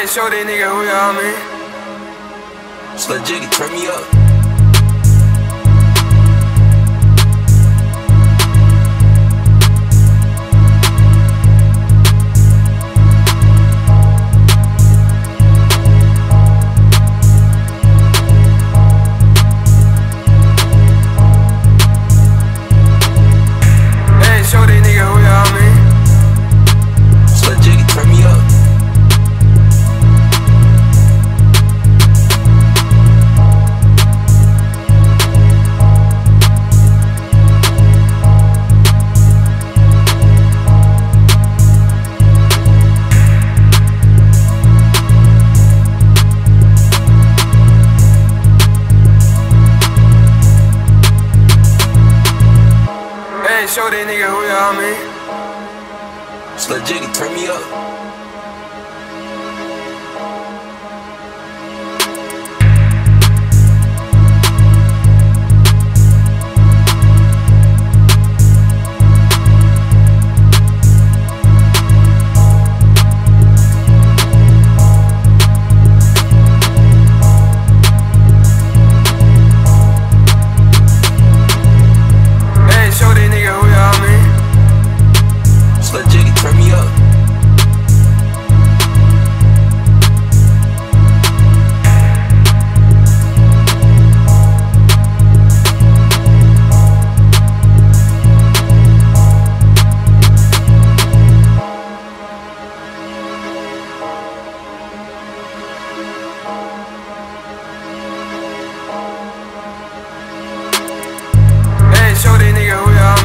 Hey, show these nigga who y'all, man. Slajidi, turn me up. Show these nigga who y'all, man. Slajidi, turn me up. show that nigga who you are.